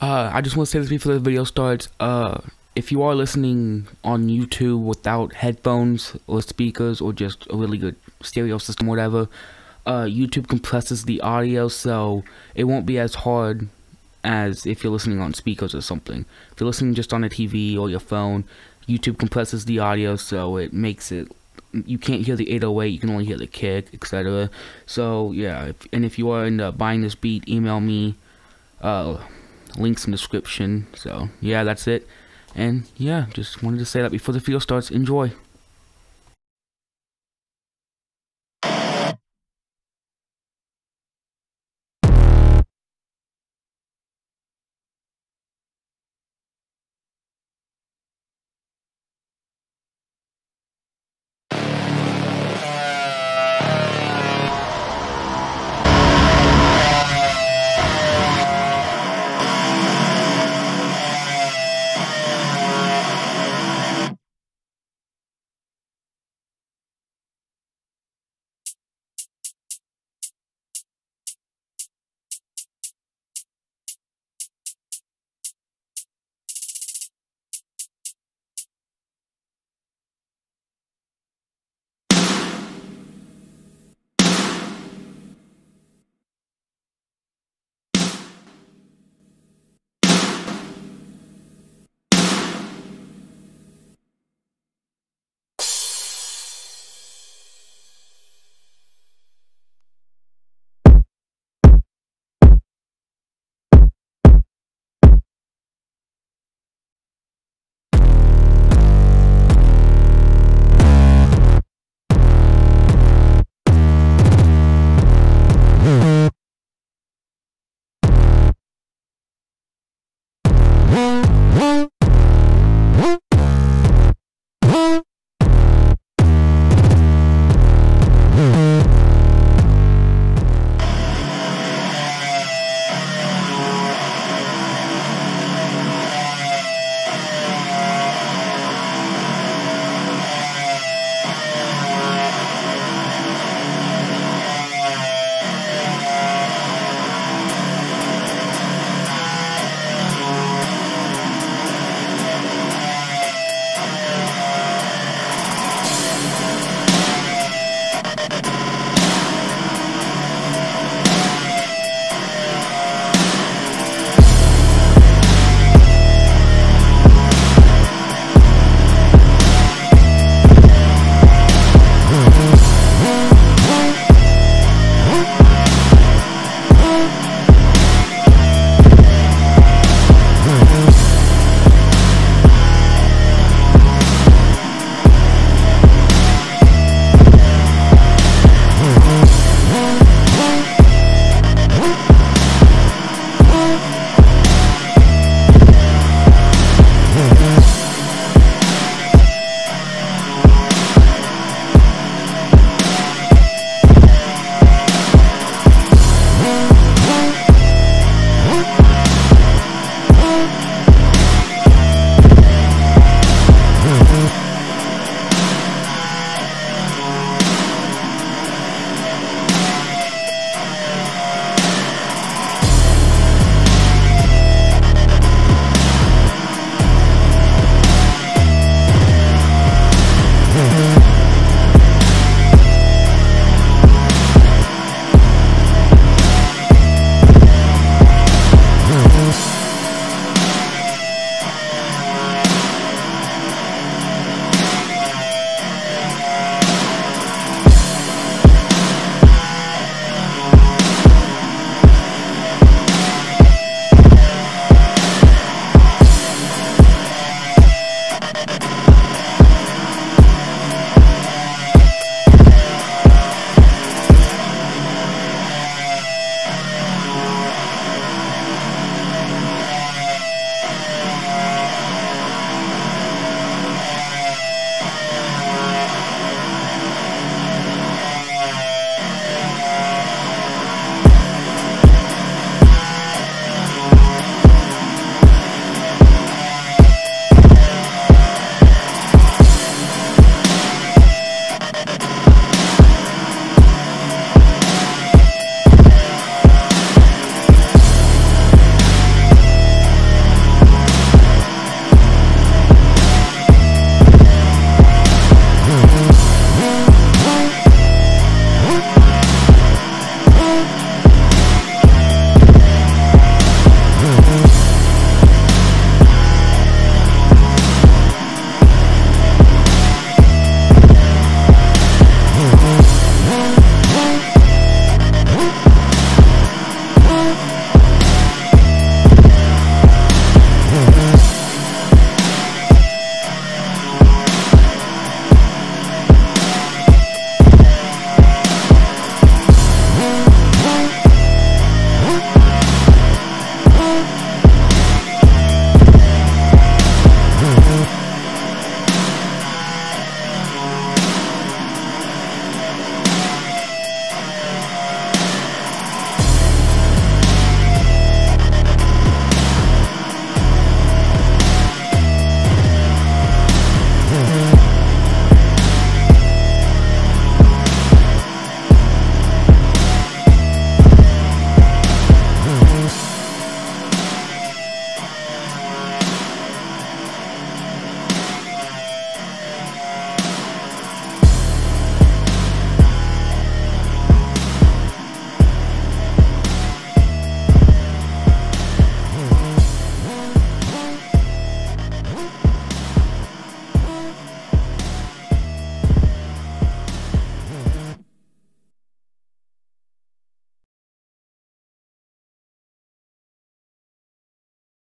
Uh, I just want to say this before the video starts. Uh, if you are listening on YouTube without headphones or speakers or just a really good stereo system, whatever, uh, YouTube compresses the audio so it won't be as hard as if you're listening on speakers or something. If you're listening just on a TV or your phone, YouTube compresses the audio so it makes it you can't hear the 808 you can only hear the kick etc so yeah if, and if you are into buying this beat email me uh links in description. So yeah that's it. And yeah just wanted to say that before the video starts enjoy